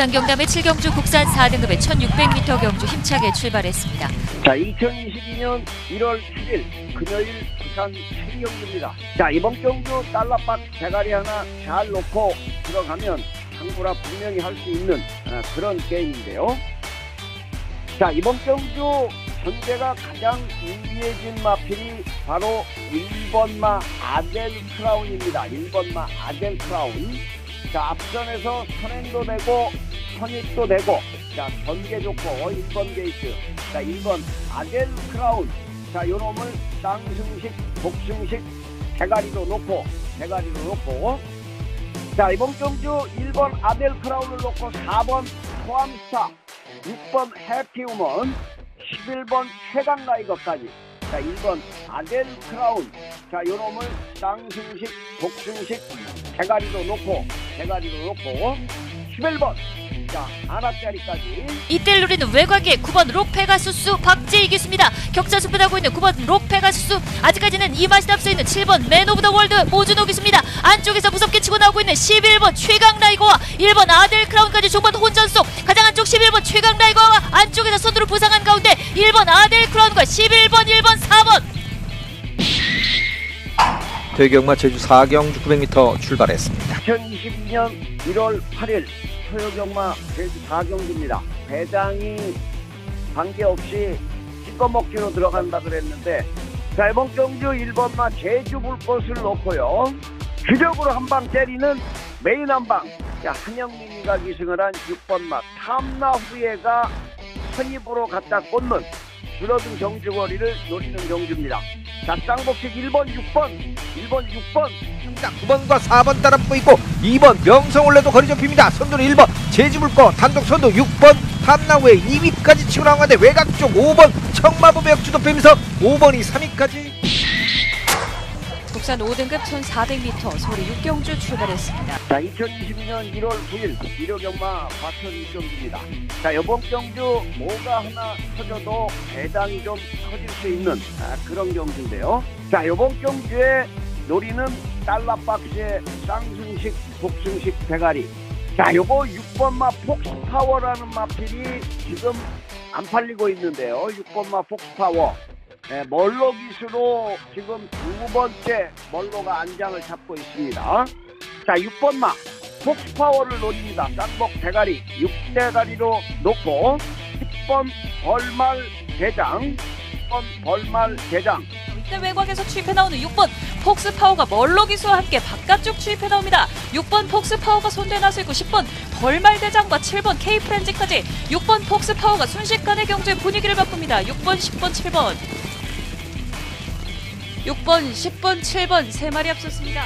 부산 경남의 7경주 국산 4등급의 1600m 경주 힘차게 출발했습니다. 자, 2022년 1월 7일 금요일 부산 최경주입니다. 자, 이번 경주 달러박 대가리 하나 잘 놓고 들어가면 항구라 분명히 할 수 있는 아, 그런 게임인데요. 자, 이번 경주 현재가 가장 유리해진 마필이 바로 1번마 아델 크라운입니다. 1번마 아델 크라운. 자, 앞전에서 선행도 되고 선입도 되고 자, 전개 좋고 1번 게이트. 자, 1번 아델 크라운. 자, 요놈을 쌍승식, 복승식 대가리로 놓고 대가리로 놓고 자, 이번 경주 1번 아델 크라운을 놓고 4번 포함스타 6번 해피우먼 11번 최강 라이거까지 자 1번 아델 크라운 자 요놈을 쌍승식 복승식 대가리로 놓고 대가리로 놓고 11번 자 하나짜리까지 이때를 노리는 외곽의 9번 로페가수스 박재희 기수입니다. 격차 수분하고 있는 9번 로페가수스 아직까지는 이 말이 앞서 있는 7번 맨 오브 더 월드 모준호 기수입니다. 안쪽에서 무섭게 치고 나오고 있는 11번 최강 라이거와 1번 아델 크라운까지 종반 혼전 속 가장 안쪽 11번 최강 라이거와 안쪽에서 선두로 부상한 가운데 1번 아델 크라운과 11번 1번 4번 대경마 제주 4경주 900m 출발했습니다. 2022년 1월 8일 토요경마 제주 4경기입니다. 배당이 관계없이 씻어먹기로 들어간다 그랬는데 자 이번 경주 1번마 제주 불꽃을 놓고요. 기적으로 한 방 때리는 메인 한방 자 한영민이가 기승을 한 6번마 탐나 후예가 선입으로 갖다 꽂는 줄어든 경주거리를 노리는 경주입니다. 자 쌍복식 1번 6번 1번 6번 9번과 4번 따라 보이고 2번 명성올레도 거리 좁힙니다. 선두는 1번 제주불거 단독 선두 6번 탐나우에 2위까지 치고 나가는데 외곽 쪽 5번 청마법의 역주도 빼면서 5번이 3위까지 국산 5등급 1400m 소리 6경주 출발했습니다. 자, 2022년 1월 9일 일요경마 과천 입경기입니다. 자, 이번 경주 뭐가 하나 터져도 배당이 좀 터질 수 있는 아, 그런 경주인데요. 자, 이번 경주에 노리는 달러 박스의 쌍승식, 복승식 대가리. 자, 요거 6번 마 폭스파워라는 마필이 지금 안 팔리고 있는데요. 6번 마 폭스파워. 네, 멀로 기수로 지금 두 번째 멀로가 안장을 잡고 있습니다. 자, 6번 마 폭스파워를 노립니다. 쌍복 대가리 6대가리로 놓고 10번 벌말 대장 10번 벌말 대장 이때 외곽에서 추입해 나오는 6번 폭스 파워가 멀로 기수와 함께 바깥쪽 추입해 나옵니다. 6번 폭스 파워가 손대 나서 있고 10번 벌말 대장과 7번 K 프렌즈까지 6번 폭스 파워가 순식간에 경주의 분위기를 바꿉니다. 6번, 10번, 7번. 6번, 10번, 7번 세 마리 앞섰습니다.